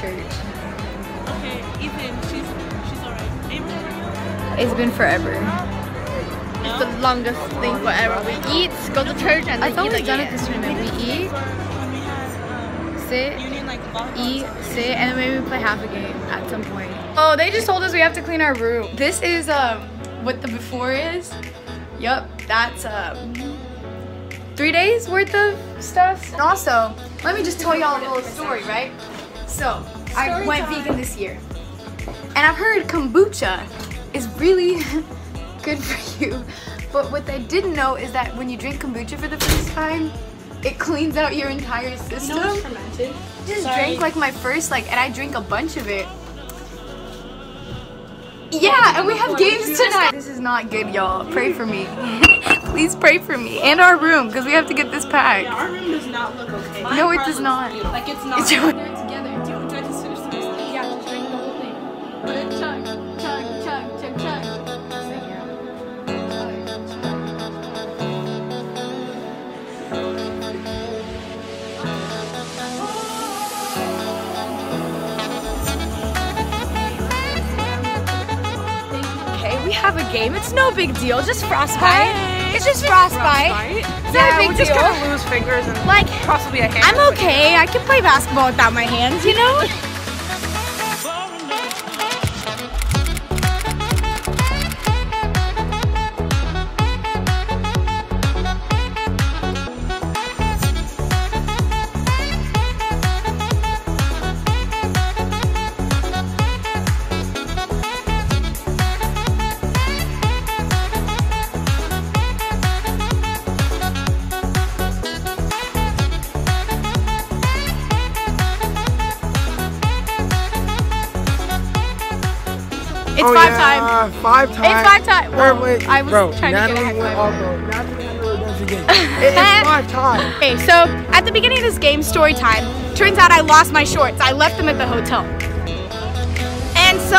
church. Okay, Ethan, she's she's alright. Abraham, It's been forever. no? the longest thing forever. We eat, go to church, and I then thought we've done it this tournament. We eat, when we had sit, um, union like volleyball. eat, sit, and then maybe we play half a game at some point. Oh, they just told us we have to clean our room. This is um what the before is. Yup, that's um three days worth of stuff. And also, let me just tell y'all a little story, right? So I went vegan this year, and I've heard kombucha is really good for you. But what I didn't know is that when you drink kombucha for the first time, it cleans out your entire system fermented. just Sorry. drank like my first like and I drink a bunch of it. Yeah, and we have games tonight. This is not good, y'all. Pray for me. Please pray for me and our room because we have to get this Yeah, packed. our room does not look okay. No, it does not. Like it's not. Have a game. It's no big deal. Just frostbite. It's just frostbite. It's not a big we're just deal. gonna lose fingers and Like, possibly a hand. I'm okay. I can play basketball without my hands, you know? It's Oh, five yeah, times. Five times. It's five times. Well, wait, I was bro, trying to get a Natalie high went five. all go. Natalie never does again. It- it's five times. Okay, so at the beginning of this game, story time, turns out I lost my shorts. I left them at the hotel. And so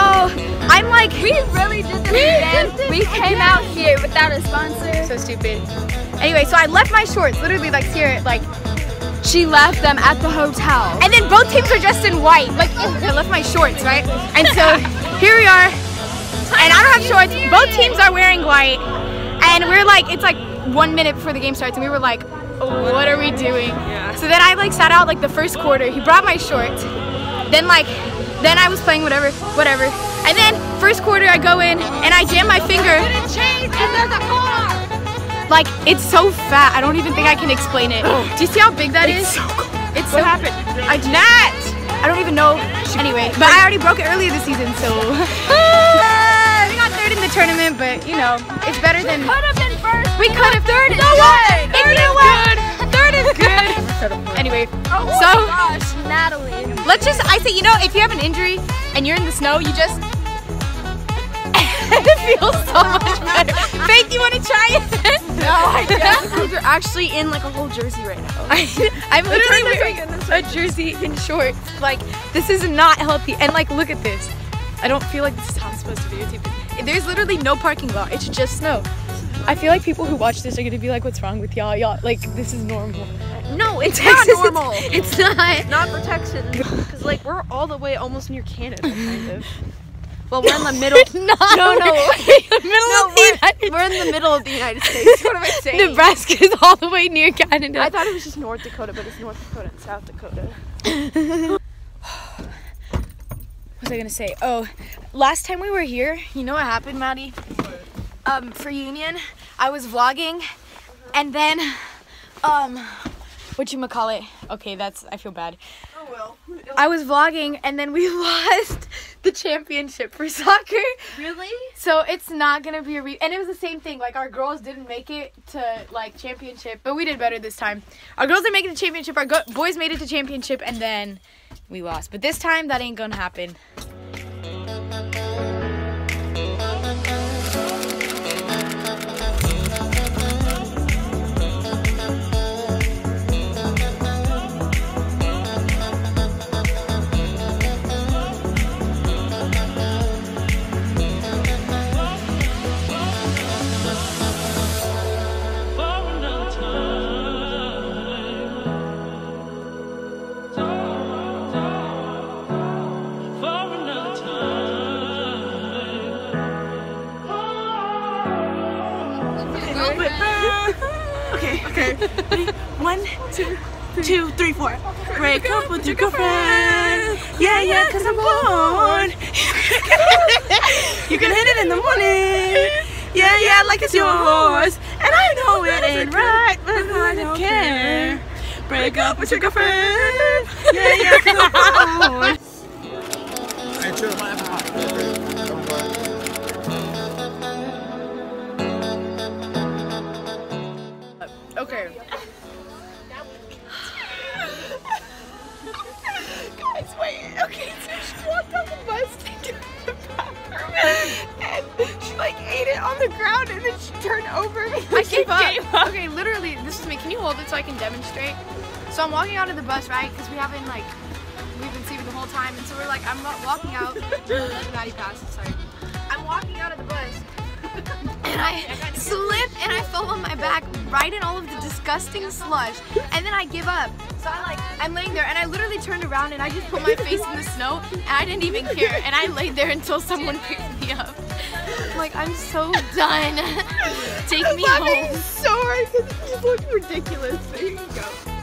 I'm like, We really did this again. We came out here without a sponsor. so stupid. Anyway, so I left my shorts, literally like here, like, She left them at the hotel. and then both teams are dressed in white. Like, I left my shorts, right? And so here we are, and I don't have shorts. Both teams are wearing white, and we're like, it's like one minute before the game starts, and we were like, what are we doing? So then I like sat out like the first quarter. He brought my shorts. Then like, then I was playing whatever, whatever. And then first quarter I go in and I jam my finger. Like it's so fat. I don't even think I can explain it. Do you see how big that is? It's so, What happened? I not I don't even know. Anyway, but I already broke it earlier this season, so But you know, it's better than We Could have been first. we could have third. No way. Third is good. Third is good. anyway, oh so Gosh, Natalie. let's just. I say, you know, if you have an injury and you're in the snow, you just. it feels so much better. Faith, you want to try it? No, I don't. You're actually in like a whole jersey right now. I, I'm literally wearing a jersey in shorts. Like, this is not healthy. And like, look at this. I don't feel like this is how I'm supposed to videotape. There's literally no parking lot. It's just snow. I feel like people who watch this are gonna be like, "What's wrong with y'all? Y'all like this is normal." No, it's Texas, not normal. It's, it's not. Not for Texas, because like we're all the way almost near Canada, kind of. Well, we're in the middle. not. No, no, the middle no, of the we're, United we're in the middle of the United States. What am I saying? Nebraska is all the way near Canada. I thought it was just North Dakota, but it's North Dakota and South Dakota. What was I gonna say? Oh, last time we were here, you know what happened, Maddie? Um, for Union, I was vlogging, and then, um, what you call it? Okay, that's I feel bad. Oh well. I was vlogging, and then we lost the championship for soccer. Really? So it's not gonna be a re. And it was the same thing. Like our girls didn't make it to like championship, but we did better this time. Our girls didn't make it to championship. Our boys made it to championship, and then we lost. But this time that ain't gonna happen. One, two, two, three, four. Break up with your girlfriend. Yeah, yeah, cause I'm born. you can hit it in the morning. Yeah, yeah, like it's yours. And I know it ain't right, but I don't care. Break up with your girlfriend. Yeah, yeah, cause I'm born. On the ground, and then she turned over. I gave up. Okay, literally, this is me. Can you hold it so I can demonstrate? So I'm walking out of the bus, right? Because we haven't like we've been sleeping the whole time, and so we're like, I'm not walking out. Maddie passed. Sorry. I'm walking out of the bus, and I slip and I fall on my back right in all of the disgusting slush, and then I give up. So I like I'm laying there, and I literally turned around and I just put my face in the snow, and I didn't even care, and I laid there until someone picked me up. Like I'm so done. Take me home. so hard because you look ridiculous. There you go.